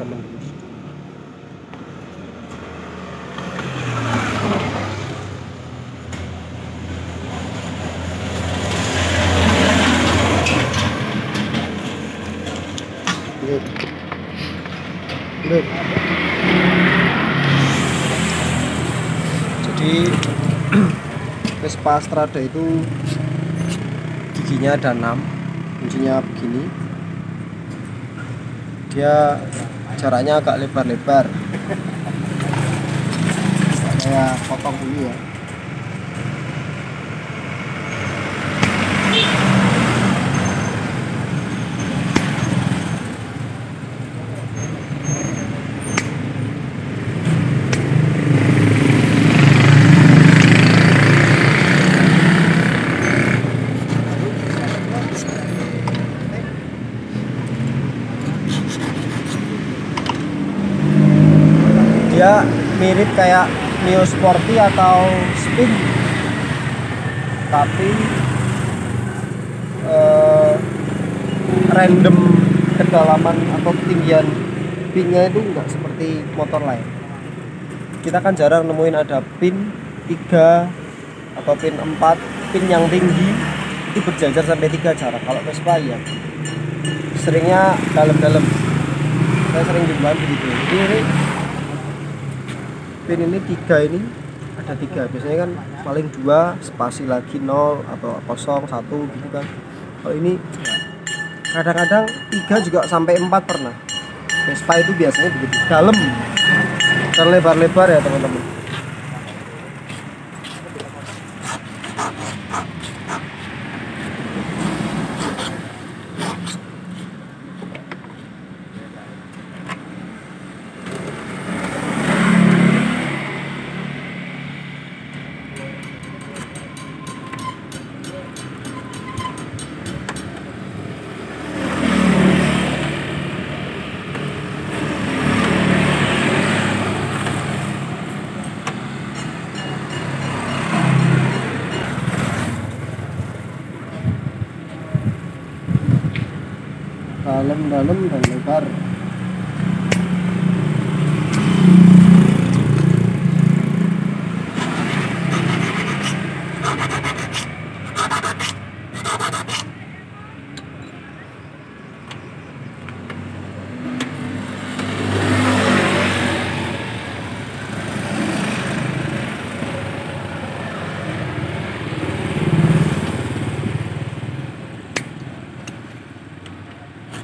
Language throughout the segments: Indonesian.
teman-teman. Jadi Vespa Strada itu giginya ada 6 kuncinya begini dia jaraknya agak lebar-lebar. Saya potong dulu ya dia mirip kayak Neo Sporty atau Spin. Tapi eh, random kedalaman atau ketinggian pinnya itu enggak seperti motor lain. Kita kan jarang nemuin ada pin 3 atau pin 4 pin yang tinggi itu berjajar sampai 3 jarang kalau Vespa ya seringnya dalam-dalam. Saya sering jumpa begitu. Ini pin ini tiga ini ada tiga. Biasanya kan paling dua spasi lagi nol atau kosong satu gitu kan. Kalau ini kadang-kadang tiga juga sampai empat pernah. Vespa itu biasanya begitu dalam terlebar-lebar ya teman-teman dalam-dalam dan lebar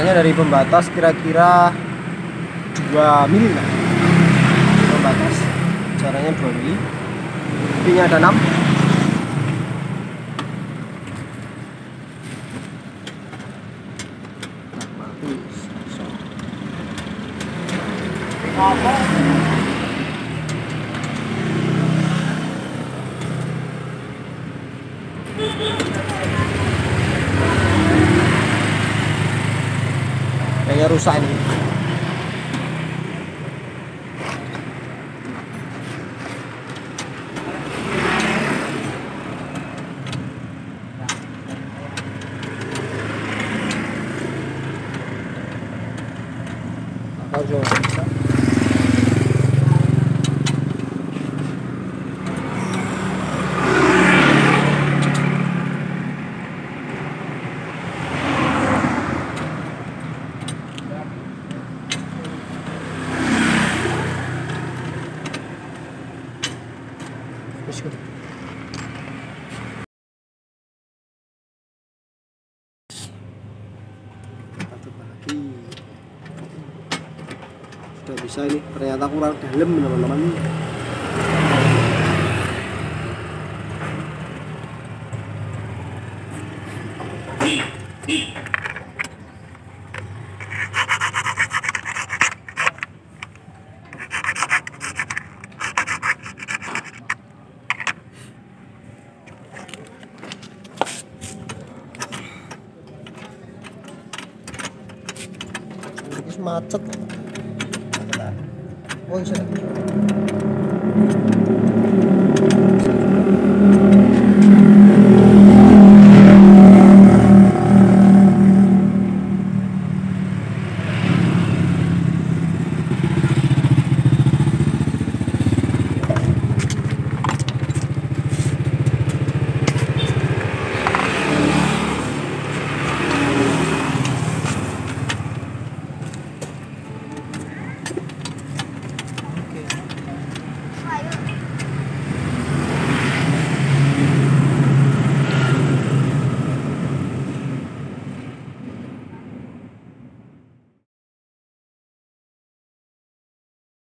jaraknya dari pembatas kira-kira 2 mili lah pembatas. Jaraknya 2 mili pinnya ada 6 kayaknya rusak ini lagi. Sudah bisa ini, ternyata kurang dalam teman-teman. Ini macet. Oh iya